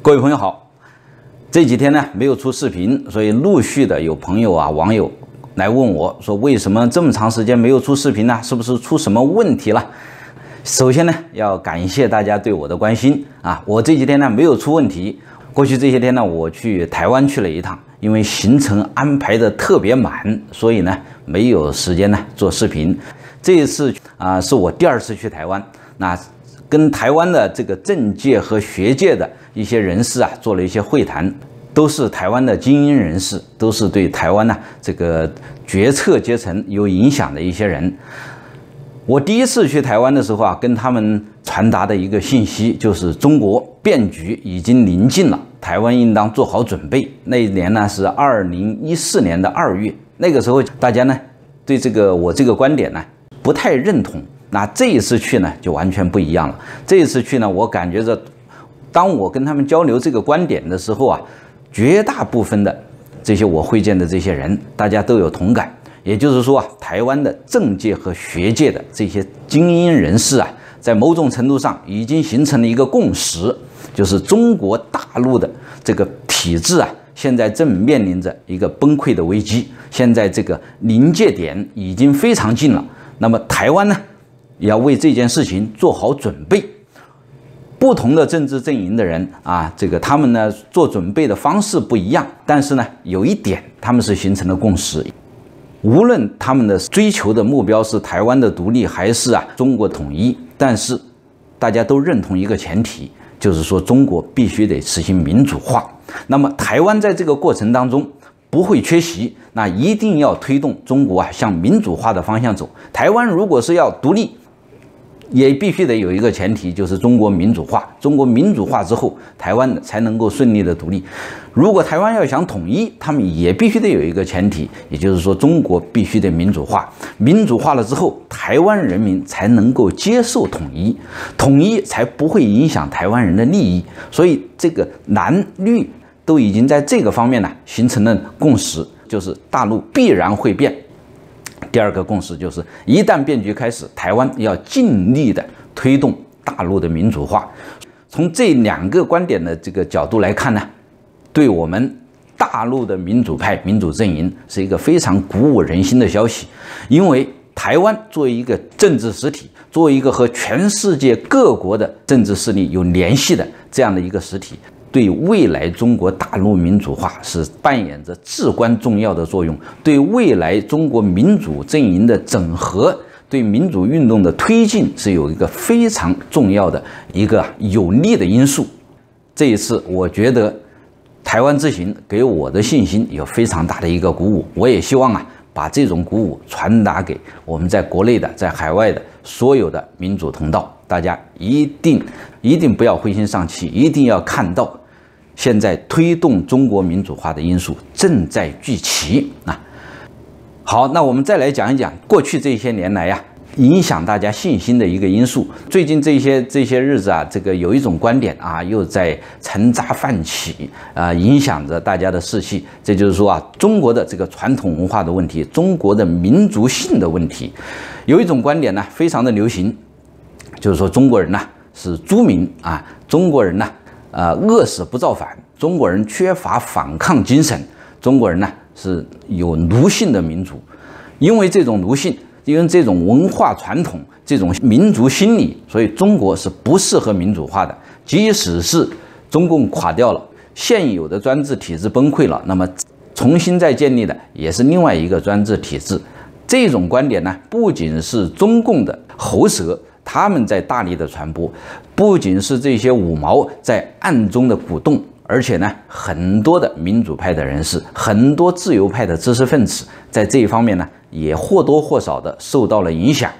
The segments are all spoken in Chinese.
各位朋友好，这几天呢没有出视频，所以陆续的有朋友啊网友来问我说，为什么这么长时间没有出视频呢？是不是出什么问题了？首先呢，要感谢大家对我的关心啊！我这几天呢没有出问题。过去这些天呢，我去台湾去了一趟，因为行程安排的特别满，所以呢没有时间呢做视频。这一次啊，是我第二次去台湾，那。跟台湾的这个政界和学界的一些人士啊，做了一些会谈，都是台湾的精英人士，都是对台湾呢这个决策阶层有影响的一些人。我第一次去台湾的时候啊，跟他们传达的一个信息就是，中国变局已经临近了，台湾应当做好准备。那一年呢是二零一四年的二月，那个时候大家呢对这个我这个观点呢不太认同。那这一次去呢，就完全不一样了。这一次去呢，我感觉着，当我跟他们交流这个观点的时候啊，绝大部分的这些我会见的这些人，大家都有同感。也就是说啊，台湾的政界和学界的这些精英人士啊，在某种程度上已经形成了一个共识，就是中国大陆的这个体制啊，现在正面临着一个崩溃的危机。现在这个临界点已经非常近了。那么台湾呢？也要为这件事情做好准备。不同的政治阵营的人啊，这个他们呢做准备的方式不一样，但是呢有一点他们是形成了共识。无论他们的追求的目标是台湾的独立还是啊中国统一，但是大家都认同一个前提，就是说中国必须得实行民主化。那么台湾在这个过程当中不会缺席，那一定要推动中国啊向民主化的方向走。台湾如果是要独立，也必须得有一个前提，就是中国民主化。中国民主化之后，台湾才能够顺利的独立。如果台湾要想统一，他们也必须得有一个前提，也就是说，中国必须得民主化。民主化了之后，台湾人民才能够接受统一，统一才不会影响台湾人的利益。所以，这个蓝绿都已经在这个方面呢形成了共识，就是大陆必然会变。第二个共识就是，一旦变局开始，台湾要尽力的推动大陆的民主化。从这两个观点的这个角度来看呢，对我们大陆的民主派、民主阵营是一个非常鼓舞人心的消息。因为台湾作为一个政治实体，作为一个和全世界各国的政治势力有联系的这样的一个实体。对未来中国大陆民主化是扮演着至关重要的作用，对未来中国民主阵营的整合，对民主运动的推进是有一个非常重要的一个有利的因素。这一次，我觉得台湾之行给我的信心有非常大的一个鼓舞。我也希望啊，把这种鼓舞传达给我们在国内的、在海外的所有的民主同道。大家一定一定不要灰心丧气，一定要看到，现在推动中国民主化的因素正在聚齐啊！好，那我们再来讲一讲过去这些年来呀，影响大家信心的一个因素。最近这些这些日子啊，这个有一种观点啊，又在沉渣泛起啊，影响着大家的士气。这就是说啊，中国的这个传统文化的问题，中国的民族性的问题，有一种观点呢，非常的流行。就是说，中国人呢是猪民啊，中国人呢，呃，饿死不造反，中国人缺乏反抗精神，中国人呢是有奴性的民族，因为这种奴性，因为这种文化传统，这种民族心理，所以中国是不适合民主化的。即使是中共垮掉了，现有的专制体制崩溃了，那么重新再建立的也是另外一个专制体制。这种观点呢，不仅是中共的喉舌。他们在大力的传播，不仅是这些五毛在暗中的鼓动，而且呢，很多的民主派的人士，很多自由派的知识分子，在这一方面呢，也或多或少的受到了影响。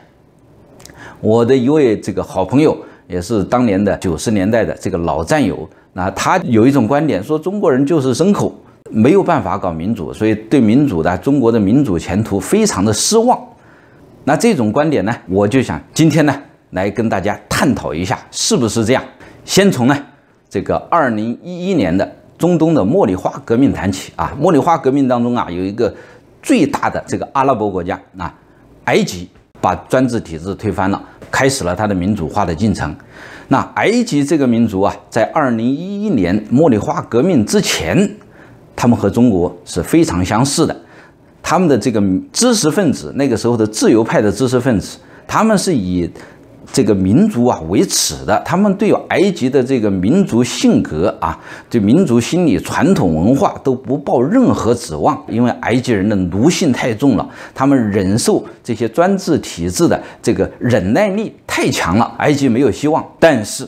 我的一位这个好朋友，也是当年的九十年代的这个老战友，那他有一种观点，说中国人就是牲口，没有办法搞民主，所以对民主的中国的民主前途非常的失望。那这种观点呢，我就想今天呢。来跟大家探讨一下是不是这样。先从呢这个二零一一年的中东的茉莉花革命谈起啊。茉莉花革命当中啊有一个最大的这个阿拉伯国家啊，埃及把专制体制推翻了，开始了它的民主化的进程。那埃及这个民族啊，在二零一一年茉莉花革命之前，他们和中国是非常相似的。他们的这个知识分子，那个时候的自由派的知识分子，他们是以。这个民族啊为耻的，他们对埃及的这个民族性格啊，对民族心理、传统文化都不抱任何指望，因为埃及人的奴性太重了，他们忍受这些专制体制的这个忍耐力太强了，埃及没有希望。但是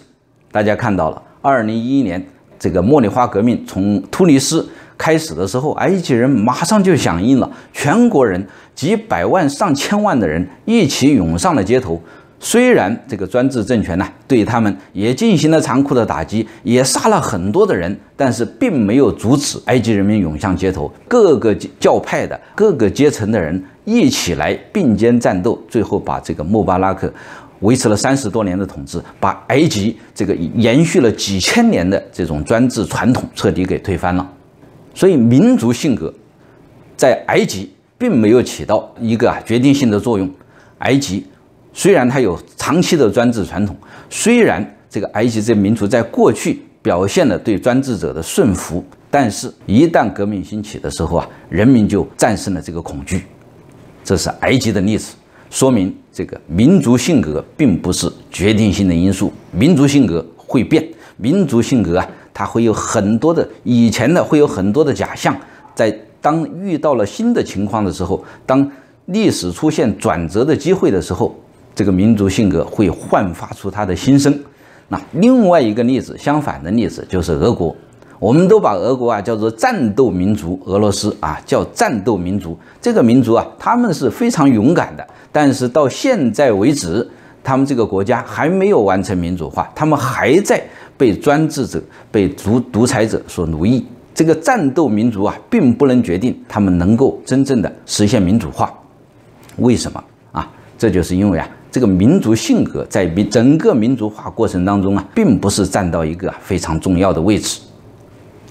大家看到了，二零一一年这个茉莉花革命从突尼斯开始的时候，埃及人马上就响应了，全国人几百万、上千万的人一起涌上了街头。虽然这个专制政权呢，对他们也进行了残酷的打击，也杀了很多的人，但是并没有阻止埃及人民涌向街头，各个教派的各个阶层的人一起来并肩战斗，最后把这个穆巴拉克维持了三十多年的统治，把埃及这个延续了几千年的这种专制传统彻底给推翻了。所以，民族性格在埃及并没有起到一个啊决定性的作用，埃及。虽然它有长期的专制传统，虽然这个埃及这民族在过去表现了对专制者的顺服，但是，一旦革命兴起的时候啊，人民就战胜了这个恐惧。这是埃及的历史，说明这个民族性格并不是决定性的因素。民族性格会变，民族性格啊，它会有很多的以前的会有很多的假象，在当遇到了新的情况的时候，当历史出现转折的机会的时候。这个民族性格会焕发出他的心声。那另外一个例子，相反的例子就是俄国。我们都把俄国啊叫做战斗民族，俄罗斯啊叫战斗民族。这个民族啊，他们是非常勇敢的。但是到现在为止，他们这个国家还没有完成民主化，他们还在被专制者、被独独裁者所奴役。这个战斗民族啊，并不能决定他们能够真正的实现民主化。为什么啊？这就是因为啊。这个民族性格在民整个民族化过程当中啊，并不是占到一个非常重要的位置。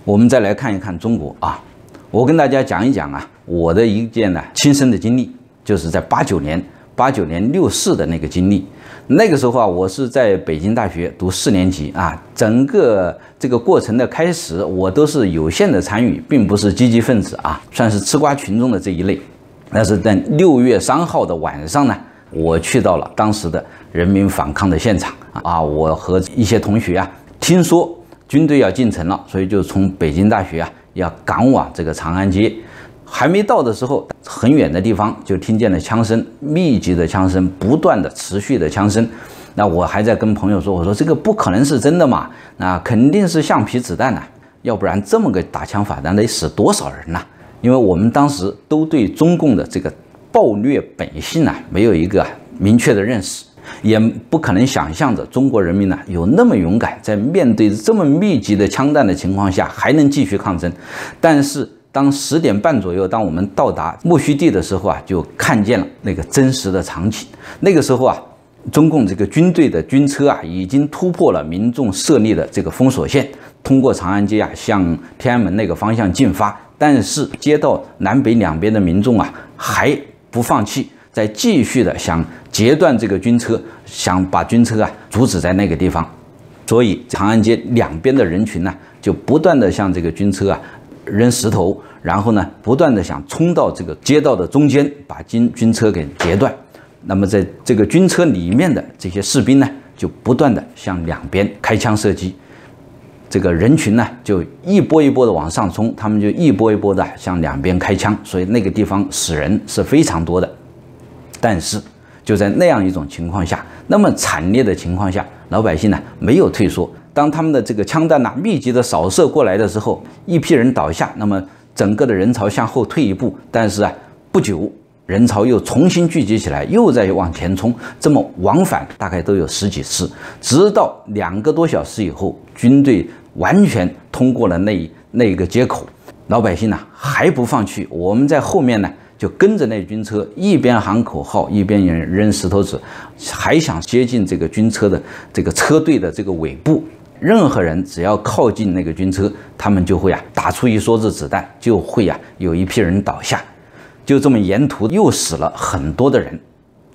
我们再来看一看中国啊，我跟大家讲一讲啊，我的一件呢亲身的经历，就是在八九年八九年六四的那个经历。那个时候啊，我是在北京大学读四年级啊，整个这个过程的开始，我都是有限的参与，并不是积极分子啊，算是吃瓜群众的这一类。那是在六月三号的晚上呢。我去到了当时的人民反抗的现场啊，我和一些同学啊，听说军队要进城了，所以就从北京大学啊要赶往这个长安街。还没到的时候，很远的地方就听见了枪声，密集的枪声，不断的持续的枪声。那我还在跟朋友说，我说这个不可能是真的嘛，那肯定是橡皮子弹呐，要不然这么个打枪法，那得死多少人呐？因为我们当时都对中共的这个。暴虐本性呢，没有一个明确的认识，也不可能想象着中国人民呢有那么勇敢，在面对这么密集的枪弹的情况下还能继续抗争。但是当十点半左右，当我们到达莫须地的时候啊，就看见了那个真实的场景。那个时候啊，中共这个军队的军车啊，已经突破了民众设立的这个封锁线，通过长安街啊，向天安门那个方向进发。但是街道南北两边的民众啊，还不放弃，在继续的想截断这个军车，想把军车啊阻止在那个地方，所以长安街两边的人群呢，就不断的向这个军车啊扔石头，然后呢，不断的想冲到这个街道的中间，把军军车给截断。那么在这个军车里面的这些士兵呢，就不断的向两边开枪射击。这个人群呢，就一波一波的往上冲，他们就一波一波的向两边开枪，所以那个地方死人是非常多的。但是就在那样一种情况下，那么惨烈的情况下，老百姓呢没有退缩。当他们的这个枪弹呐密集的扫射过来的时候，一批人倒下，那么整个的人潮向后退一步，但是啊，不久人潮又重新聚集起来，又在往前冲，这么往返大概都有十几次，直到两个多小时以后，军队。完全通过了那一那一个接口，老百姓呢还不放弃，我们在后面呢就跟着那军车，一边喊口号，一边扔扔石头子，还想接近这个军车的这个车队的这个尾部。任何人只要靠近那个军车，他们就会啊打出一梭子子弹，就会啊有一批人倒下，就这么沿途又死了很多的人。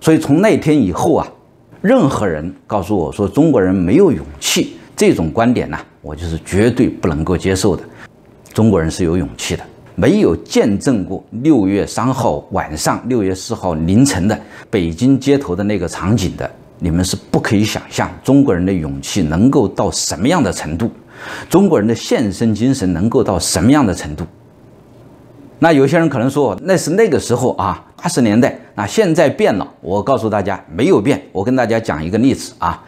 所以从那天以后啊，任何人告诉我说中国人没有勇气，这种观点呢，我就是绝对不能够接受的。中国人是有勇气的，没有见证过六月三号晚上、六月四号凌晨的北京街头的那个场景的，你们是不可以想象中国人的勇气能够到什么样的程度，中国人的献身精神能够到什么样的程度。那有些人可能说那是那个时候啊，八十年代。那现在变了，我告诉大家没有变。我跟大家讲一个例子啊，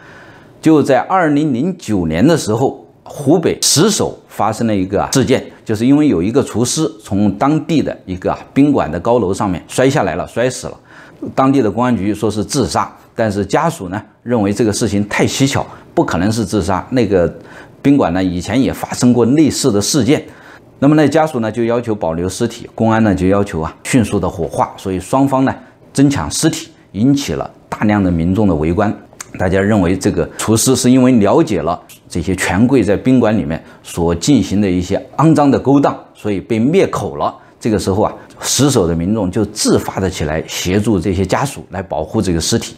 就在二零零九年的时候，湖北石首发生了一个事件，就是因为有一个厨师从当地的一个宾馆的高楼上面摔下来了，摔死了。当地的公安局说是自杀，但是家属呢认为这个事情太蹊跷，不可能是自杀。那个宾馆呢以前也发生过类似的事件。那么那家属呢就要求保留尸体，公安呢就要求啊迅速的火化，所以双方呢争抢尸体，引起了大量的民众的围观。大家认为这个厨师是因为了解了这些权贵在宾馆里面所进行的一些肮脏的勾当，所以被灭口了。这个时候啊，死守的民众就自发的起来协助这些家属来保护这个尸体。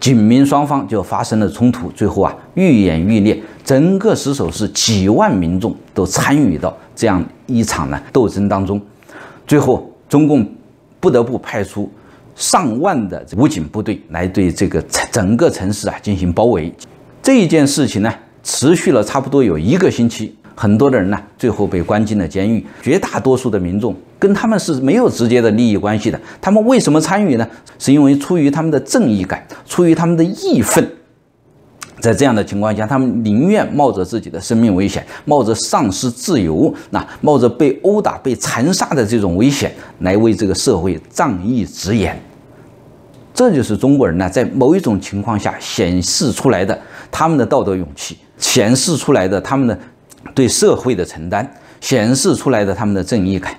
警民双方就发生了冲突，最后啊愈演愈烈，整个石首是几万民众都参与到这样一场呢斗争当中，最后中共不得不派出上万的武警部队来对这个整个城市啊进行包围。这一件事情呢持续了差不多有一个星期。很多的人呢，最后被关进了监狱。绝大多数的民众跟他们是没有直接的利益关系的。他们为什么参与呢？是因为出于他们的正义感，出于他们的义愤。在这样的情况下，他们宁愿冒着自己的生命危险，冒着丧失自由，那冒着被殴打、被残杀的这种危险，来为这个社会仗义直言。这就是中国人呢，在某一种情况下显示出来的他们的道德勇气，显示出来的他们的。对社会的承担显示出来的他们的正义感，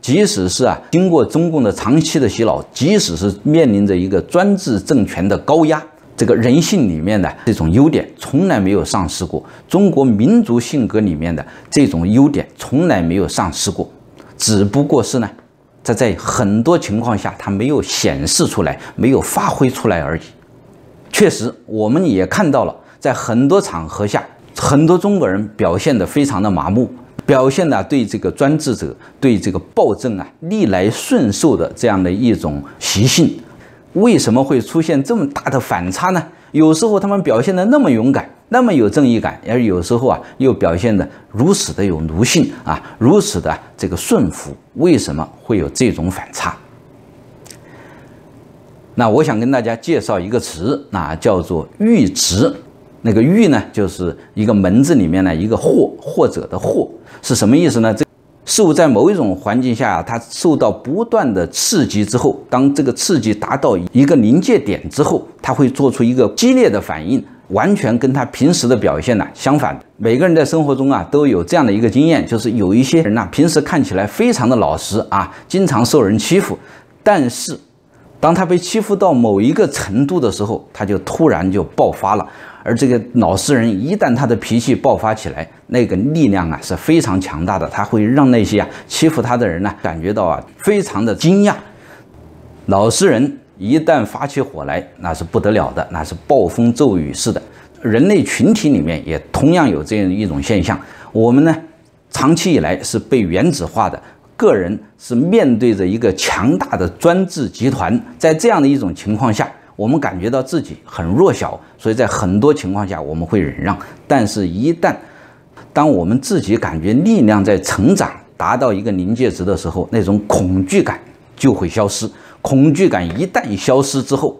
即使是啊，经过中共的长期的洗脑，即使是面临着一个专制政权的高压，这个人性里面的这种优点从来没有丧失过，中国民族性格里面的这种优点从来没有丧失过，只不过是呢，这在很多情况下它没有显示出来，没有发挥出来而已。确实，我们也看到了，在很多场合下。很多中国人表现得非常的麻木，表现的对这个专制者、对这个暴政啊逆来顺受的这样的一种习性，为什么会出现这么大的反差呢？有时候他们表现的那么勇敢，那么有正义感，而有时候啊又表现的如此的有奴性啊，如此的这个顺服，为什么会有这种反差？那我想跟大家介绍一个词，那叫做“阈值”。那个欲呢，就是一个门字里面呢一个或或者的或是什么意思呢？这事物在某一种环境下，它受到不断的刺激之后，当这个刺激达到一个临界点之后，它会做出一个激烈的反应，完全跟它平时的表现呢相反。每个人在生活中啊都有这样的一个经验，就是有一些人呢平时看起来非常的老实啊，经常受人欺负，但是当他被欺负到某一个程度的时候，他就突然就爆发了。而这个老实人一旦他的脾气爆发起来，那个力量啊是非常强大的，他会让那些啊欺负他的人呢感觉到啊非常的惊讶。老实人一旦发起火来，那是不得了的，那是暴风骤雨似的。人类群体里面也同样有这样一种现象。我们呢，长期以来是被原子化的，个人是面对着一个强大的专制集团，在这样的一种情况下。我们感觉到自己很弱小，所以在很多情况下我们会忍让。但是，一旦当我们自己感觉力量在成长，达到一个临界值的时候，那种恐惧感就会消失。恐惧感一旦消失之后，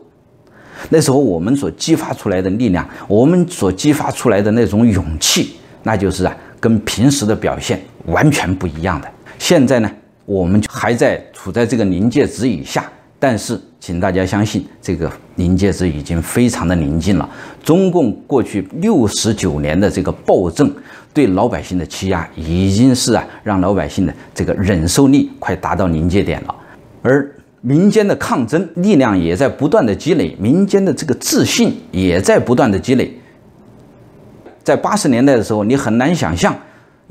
那时候我们所激发出来的力量，我们所激发出来的那种勇气，那就是啊，跟平时的表现完全不一样的。现在呢，我们还在处在这个临界值以下。但是，请大家相信，这个临界值已经非常的临近了。中共过去六十九年的这个暴政对老百姓的欺压，已经是啊，让老百姓的这个忍受力快达到临界点了。而民间的抗争力量也在不断的积累，民间的这个自信也在不断的积累。在八十年代的时候，你很难想象。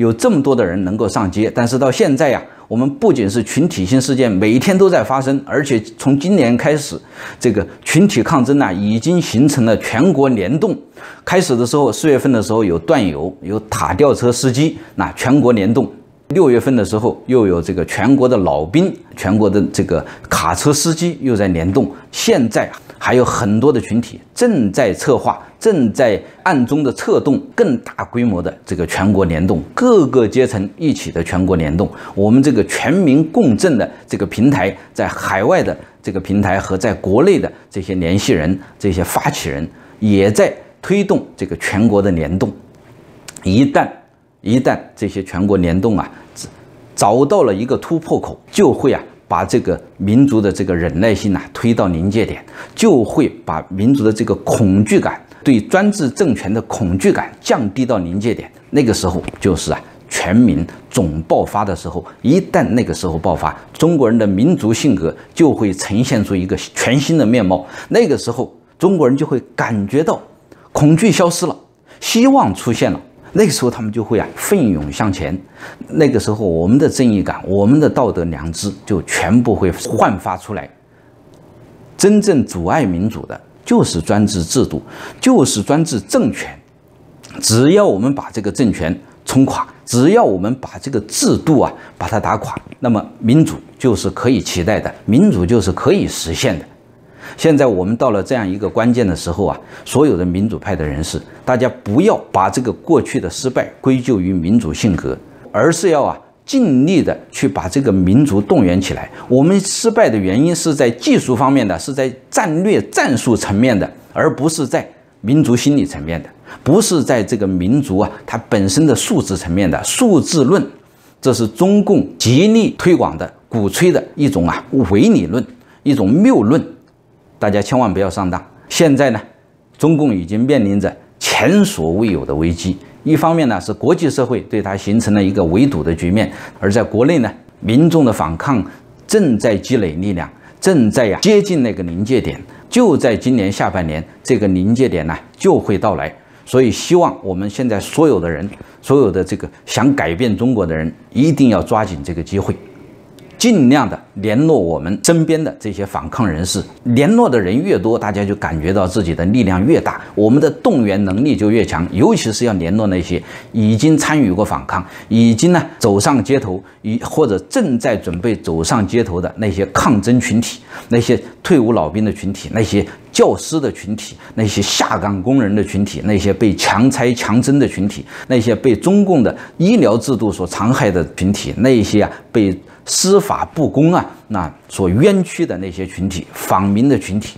有这么多的人能够上街，但是到现在呀，我们不仅是群体性事件每天都在发生，而且从今年开始，这个群体抗争呢已经形成了全国联动。开始的时候，四月份的时候有段友，有塔吊车司机，那全国联动。六月份的时候，又有这个全国的老兵、全国的这个卡车司机又在联动。现在还有很多的群体正在策划，正在暗中的策动更大规模的这个全国联动，各个阶层一起的全国联动。我们这个全民共振的这个平台，在海外的这个平台和在国内的这些联系人、这些发起人，也在推动这个全国的联动。一旦一旦这些全国联动啊，找到了一个突破口，就会啊把这个民族的这个忍耐性呐推到临界点，就会把民族的这个恐惧感，对专制政权的恐惧感降低到临界点。那个时候就是啊全民总爆发的时候。一旦那个时候爆发，中国人的民族性格就会呈现出一个全新的面貌。那个时候，中国人就会感觉到恐惧消失了，希望出现了。那个时候他们就会啊奋勇向前，那个时候我们的正义感、我们的道德良知就全部会焕发出来。真正阻碍民主的就是专制制度，就是专制政权。只要我们把这个政权冲垮，只要我们把这个制度啊把它打垮，那么民主就是可以期待的，民主就是可以实现的。现在我们到了这样一个关键的时候啊，所有的民主派的人士，大家不要把这个过去的失败归咎于民主性格，而是要啊尽力的去把这个民族动员起来。我们失败的原因是在技术方面的，是在战略战术层面的，而不是在民族心理层面的，不是在这个民族啊它本身的素质层面的素质论。这是中共极力推广的、鼓吹的一种啊伪理论，一种谬论。大家千万不要上当。现在呢，中共已经面临着前所未有的危机。一方面呢，是国际社会对它形成了一个围堵的局面；而在国内呢，民众的反抗正在积累力量，正在呀接近那个临界点。就在今年下半年，这个临界点呢就会到来。所以，希望我们现在所有的人，所有的这个想改变中国的人，一定要抓紧这个机会。尽量的联络我们身边的这些反抗人士，联络的人越多，大家就感觉到自己的力量越大，我们的动员能力就越强。尤其是要联络那些已经参与过反抗、已经呢走上街头，已或者正在准备走上街头的那些抗争群体，那些退伍老兵的群体，那些教师的群体，那些下岗工人的群体，那些被强拆强征的群体，那些被中共的医疗制度所残害的群体，那些啊被。司法不公啊，那所冤屈的那些群体、访民的群体，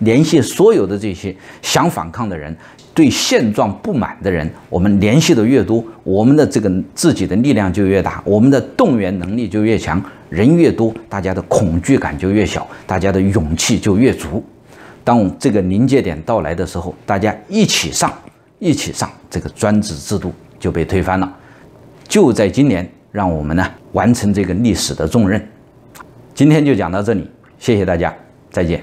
联系所有的这些想反抗的人、对现状不满的人，我们联系的越多，我们的这个自己的力量就越大，我们的动员能力就越强，人越多，大家的恐惧感就越小，大家的勇气就越足。当这个临界点到来的时候，大家一起上，一起上，这个专制制度就被推翻了。就在今年。让我们呢完成这个历史的重任。今天就讲到这里，谢谢大家，再见。